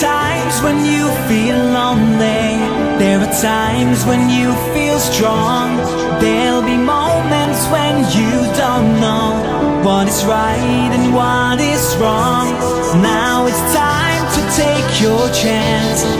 times when you feel lonely. There are times when you feel strong. There'll be moments when you don't know what is right and what is wrong. Now it's time to take your chance.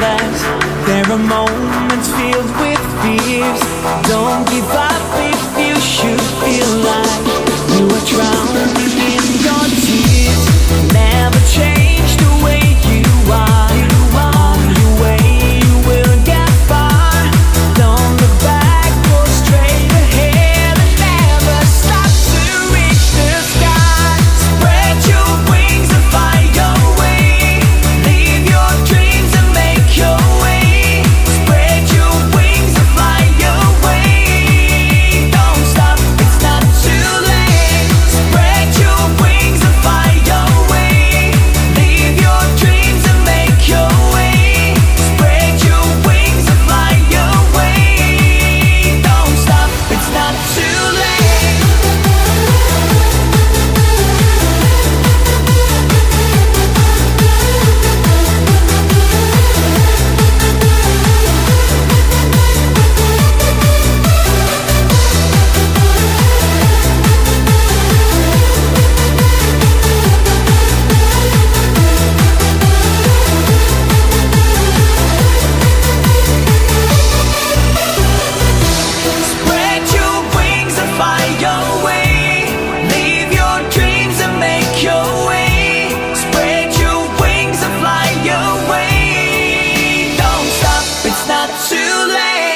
Helpless. There are moments filled with fears. Don't give up. too late.